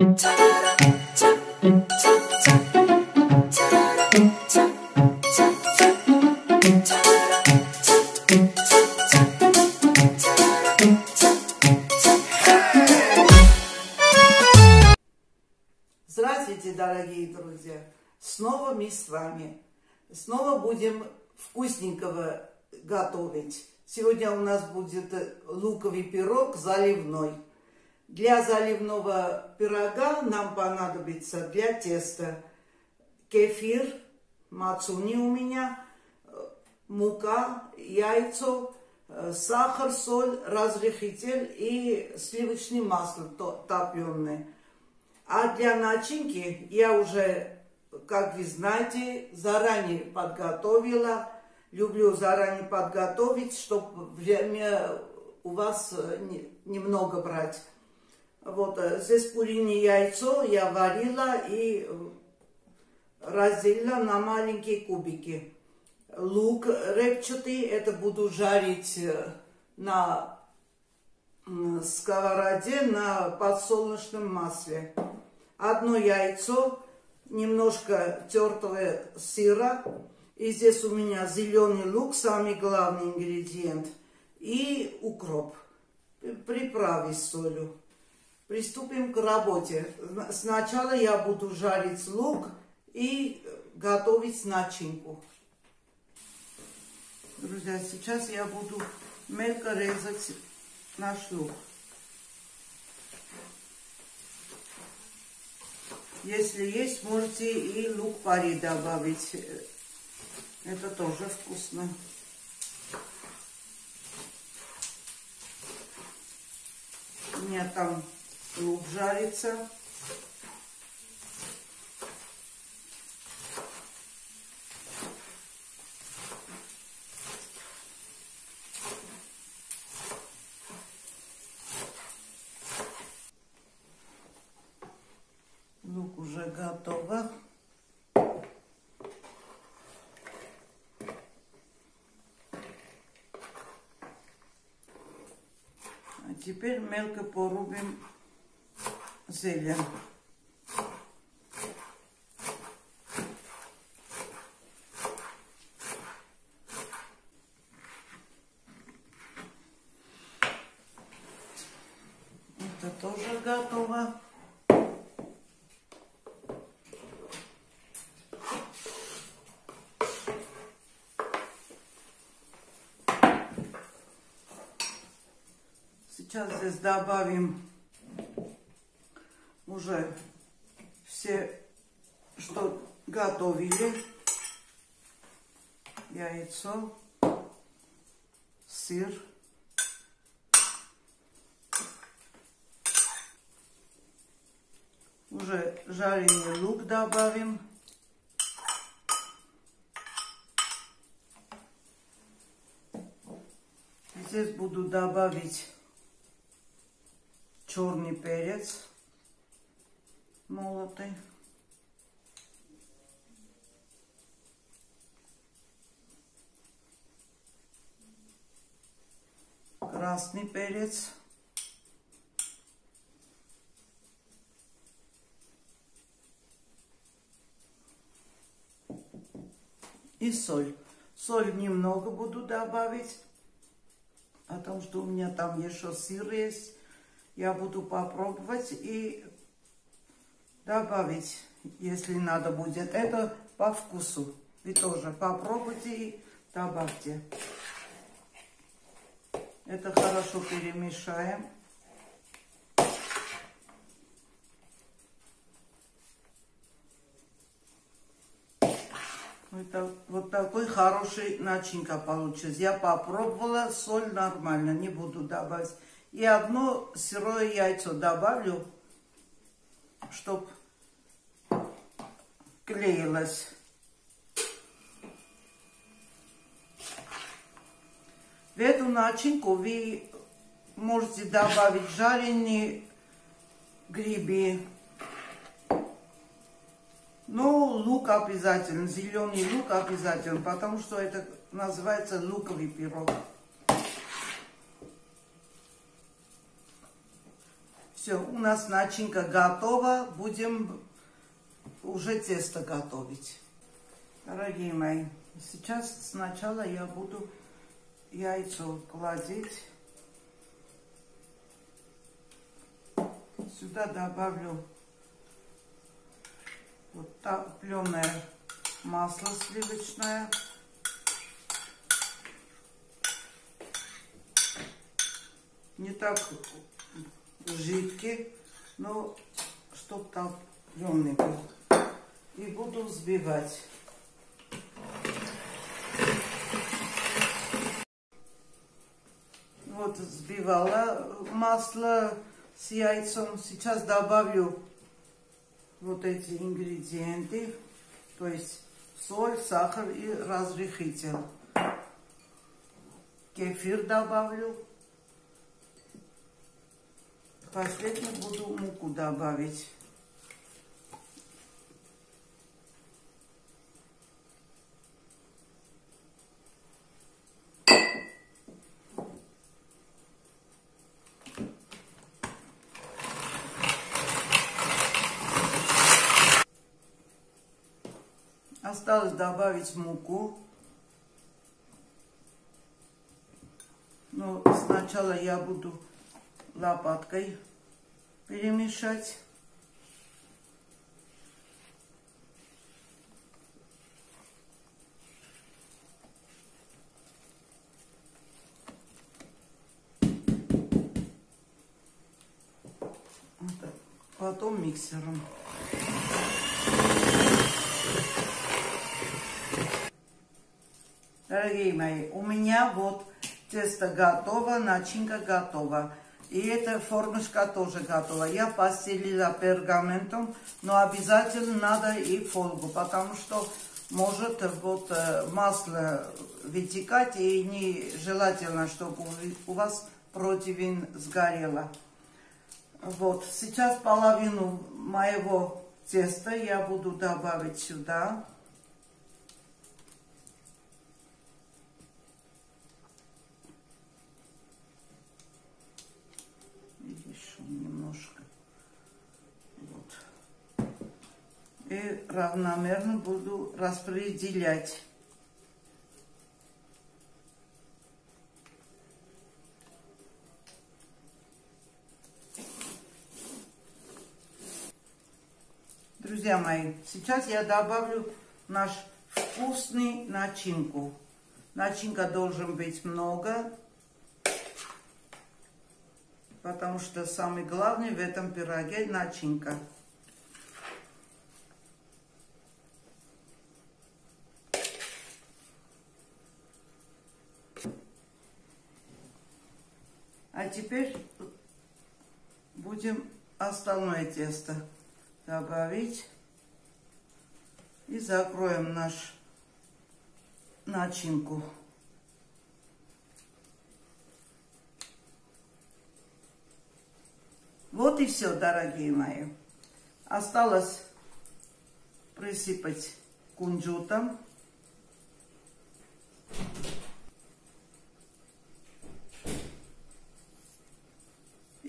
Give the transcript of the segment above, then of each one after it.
Здравствуйте, дорогие друзья! Снова мы с вами. Снова будем вкусненького готовить. Сегодня у нас будет луковый пирог заливной. Для заливного пирога нам понадобится для теста кефир, мацуни у меня, мука, яйцо, сахар, соль, разрыхитель и сливочное масло топленое. А для начинки я уже, как вы знаете, заранее подготовила. Люблю заранее подготовить, чтобы время у вас немного брать. Вот э, здесь куриное яйцо я варила и разделила на маленькие кубики. Лук репчатый, это буду жарить э, на сковороде на подсолнечном масле. Одно яйцо, немножко тертого сыра. И здесь у меня зеленый лук, самый главный ингредиент. И укроп. Приправы с солью. Приступим к работе. Сначала я буду жарить лук и готовить начинку. Друзья, сейчас я буду мелко резать наш лук. Если есть, можете и лук-пари добавить. Это тоже вкусно. У меня там лук жарится. Лук уже готово. А теперь мелко порубим зелень. Это тоже готово. Сейчас здесь добавим уже все, что готовили. Яйцо, сыр. Уже жареный лук добавим. Здесь буду добавить черный перец молотый. Красный перец. И соль. Соль немного буду добавить, потому что у меня там еще сыр есть. Я буду попробовать и добавить, если надо будет. Это по вкусу. Вы тоже попробуйте и добавьте. Это хорошо перемешаем. Это вот такой хороший начинка получилась. Я попробовала, соль нормально, не буду добавить. И одно сырое яйцо добавлю, чтобы клеилось. В эту начинку вы можете добавить жареные грибы. Ну, лук обязательно, зеленый лук обязательно, потому что это называется луковый пирог. Все, у нас начинка готова. Будем уже тесто готовить. Дорогие мои, сейчас сначала я буду яйцо кладить. Сюда добавлю вот топленое масло сливочное. Не так жидкий, но чтоб там темный был. И буду взбивать. Вот взбивала масло с яйцом. Сейчас добавлю вот эти ингредиенты. То есть соль, сахар и разрыхитель. Кефир добавлю. Последний буду муку добавить. Осталось добавить муку. Но сначала я буду лопаткой перемешать. Потом миксером. Дорогие мои, у меня вот тесто готово, начинка готова. И эта формочка тоже готова. Я постелила пергаментом, но обязательно надо и фольгу, потому что может вот э, масло вытекать, и нежелательно, чтобы у вас противень сгорело. Вот, сейчас половину моего теста я буду добавить сюда. И равномерно буду распределять. Друзья мои, сейчас я добавлю наш вкусный начинку. Начинка должен быть много, потому что самый главный в этом пироге начинка. А теперь будем остальное тесто добавить. И закроем наш начинку. Вот и все, дорогие мои. Осталось присыпать кунжутом.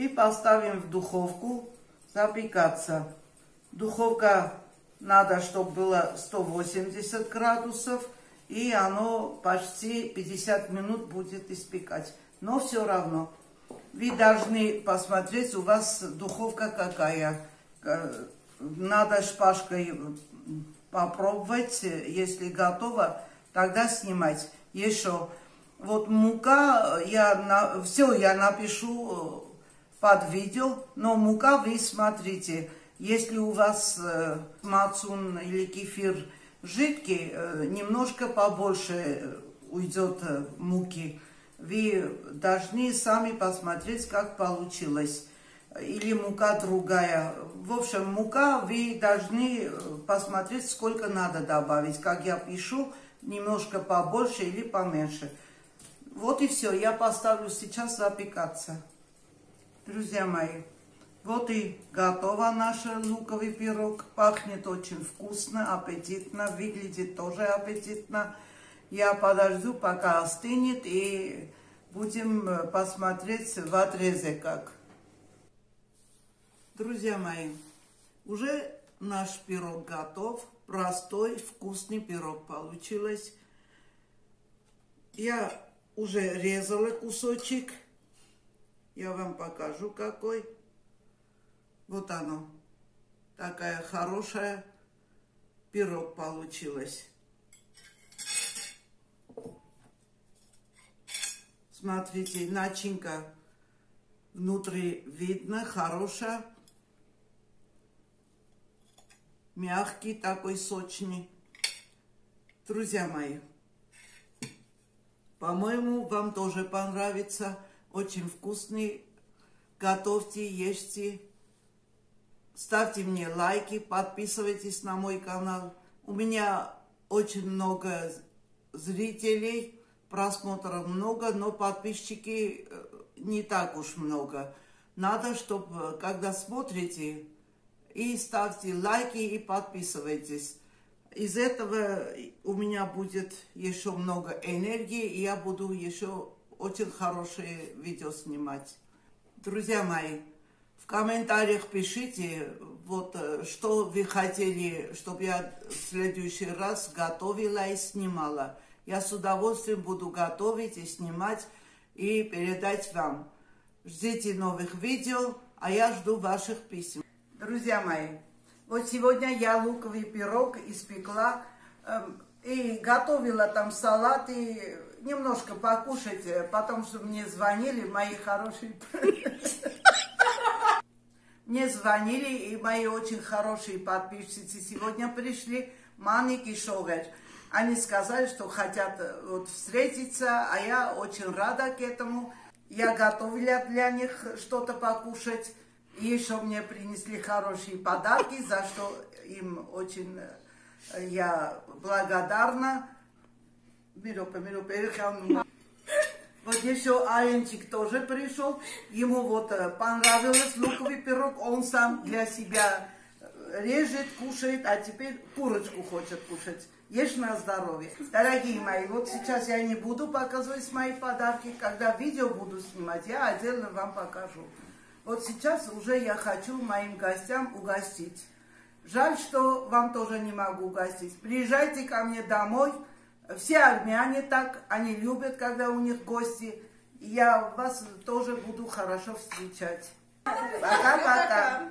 И поставим в духовку запекаться. Духовка надо, чтобы было 180 градусов, и оно почти 50 минут будет испекать. Но все равно. Вы должны посмотреть, у вас духовка какая. Надо шпажкой попробовать, если готово, тогда снимать. Еще вот мука, я на, все я напишу под видео, но мука вы смотрите. Если у вас э, мацун или кефир жидкий, э, немножко побольше уйдет э, муки. Вы должны сами посмотреть, как получилось. Или мука другая. В общем, мука вы должны э, посмотреть, сколько надо добавить. Как я пишу, немножко побольше или поменьше. Вот и все. Я поставлю сейчас запекаться. Друзья мои, вот и готово наш луковый пирог. Пахнет очень вкусно, аппетитно, выглядит тоже аппетитно. Я подожду, пока остынет, и будем посмотреть в отрезе как. Друзья мои, уже наш пирог готов. Простой, вкусный пирог получилось. Я уже резала кусочек. Я вам покажу какой. Вот оно. Такая хорошая пирог получилась. Смотрите, начинка внутри видно, хорошая. Мягкий такой, сочный. Друзья мои, по-моему, вам тоже понравится. Очень вкусный. Готовьте, ешьте. Ставьте мне лайки, подписывайтесь на мой канал. У меня очень много зрителей, просмотров много, но подписчики э, не так уж много. Надо, чтобы, когда смотрите, и ставьте лайки, и подписывайтесь. Из этого у меня будет еще много энергии, и я буду еще очень хорошие видео снимать. Друзья мои, в комментариях пишите, вот, э, что вы хотели, чтобы я в следующий раз готовила и снимала. Я с удовольствием буду готовить и снимать, и передать вам. Ждите новых видео, а я жду ваших писем. Друзья мои, вот сегодня я луковый пирог испекла и готовила там салат и немножко покушать, э, потому что мне звонили мои хорошие... Мне звонили, и мои очень хорошие подписчицы сегодня пришли, Маник и Шогер. Они сказали, что хотят э, вот встретиться, а я очень рада к этому. Я готовила для них что-то покушать. И еще мне принесли хорошие подарки, за что им очень э, я благодарна. Вот еще Аленчик тоже пришел, ему вот э, понравилось луковый пирог, он сам для себя э, режет, кушает, а теперь курочку хочет кушать. Ешь на здоровье. Дорогие мои, вот сейчас я не буду показывать мои подарки, когда видео буду снимать, я отдельно вам покажу. Вот сейчас уже я хочу моим гостям угостить. Жаль, что вам тоже не могу угостить. Приезжайте ко мне домой. Все армяне так, они любят, когда у них гости. Я вас тоже буду хорошо встречать. Пока-пока.